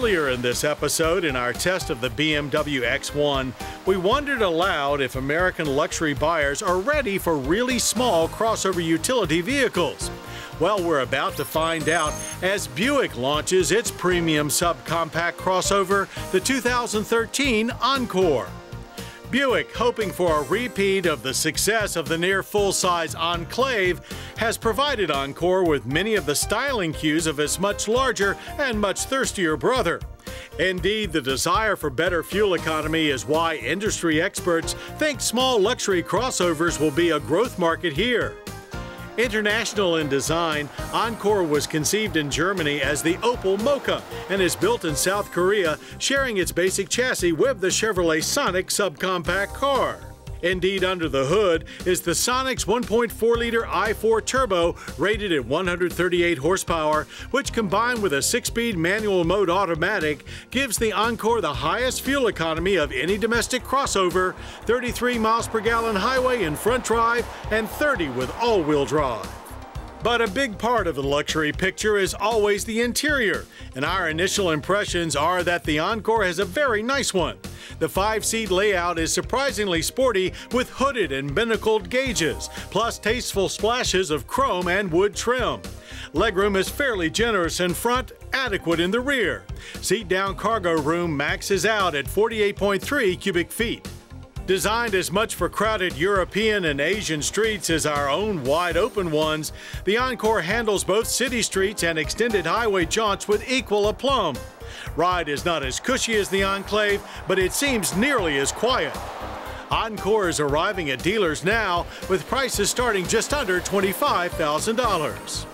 Earlier in this episode, in our test of the BMW X1, we wondered aloud if American luxury buyers are ready for really small crossover utility vehicles. Well, we're about to find out as Buick launches its premium subcompact crossover, the 2013 Encore. Buick, hoping for a repeat of the success of the near full size Enclave, has provided Encore with many of the styling cues of its much larger and much thirstier brother. Indeed, the desire for better fuel economy is why industry experts think small luxury crossovers will be a growth market here. International in design, Encore was conceived in Germany as the Opel Mokka and is built in South Korea, sharing its basic chassis with the Chevrolet Sonic subcompact car. Indeed, under the hood is the Sonic's 1.4 liter i4 turbo rated at 138 horsepower, which combined with a six speed manual mode automatic gives the Encore the highest fuel economy of any domestic crossover 33 miles per gallon highway in front drive and 30 with all wheel drive. But a big part of the luxury picture is always the interior, and our initial impressions are that the Encore has a very nice one. The five seat layout is surprisingly sporty with hooded and binnacled gauges, plus tasteful splashes of chrome and wood trim. Legroom is fairly generous in front, adequate in the rear. Seat down cargo room maxes out at 48.3 cubic feet. Designed as much for crowded European and Asian streets as our own wide open ones, the Encore handles both city streets and extended highway jaunts with equal aplomb. Ride is not as cushy as the Enclave, but it seems nearly as quiet. Encore is arriving at dealers now with prices starting just under $25,000.